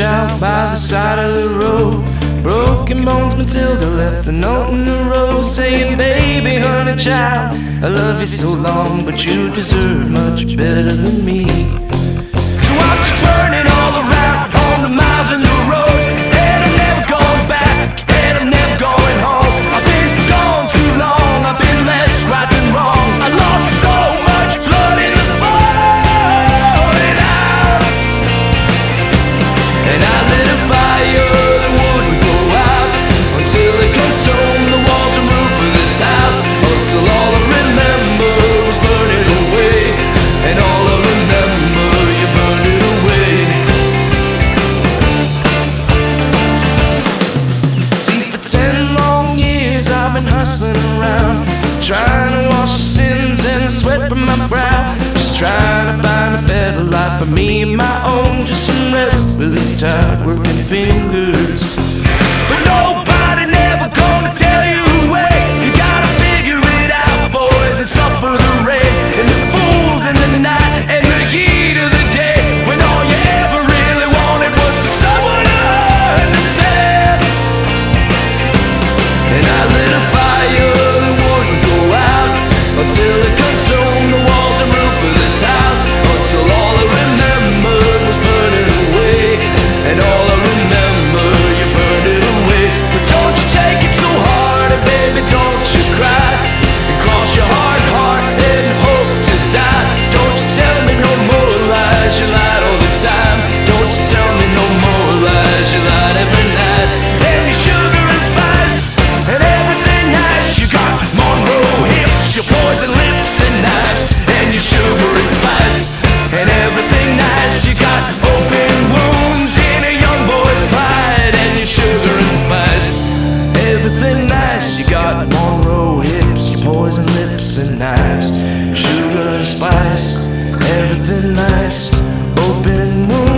out by the side of the road. Broken bones, Matilda left a note in the road saying, Baby, honey, child, I love you so long, but you deserve much better than me. So I'm just burning hustling around, trying to wash the sins and the sweat from my brow. Just trying to find a better life for me and my own. Just some rest for these tired working fingers. lips and knives. Sugar and spice, everything nice. Open wound